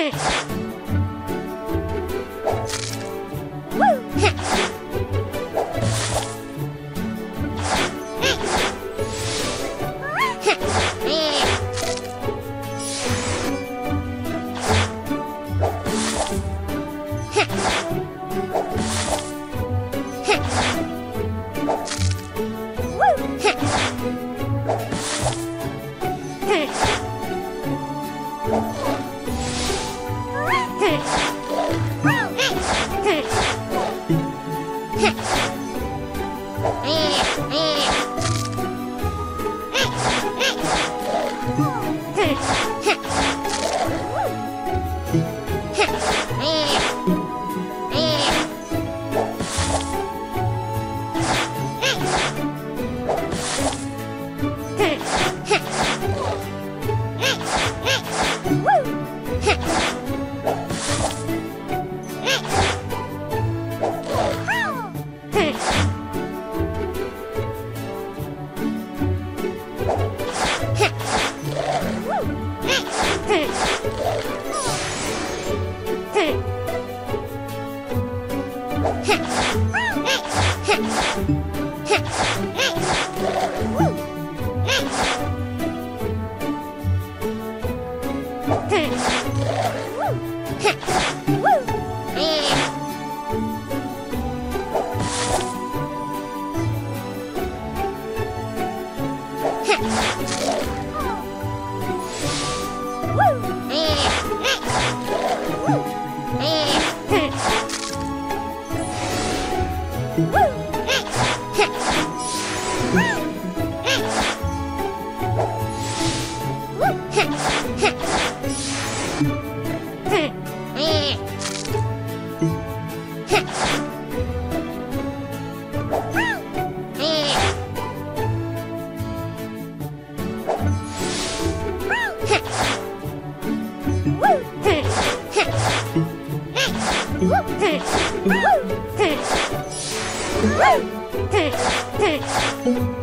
Heh! Yeah, yeah. Ha! Woo! Woo!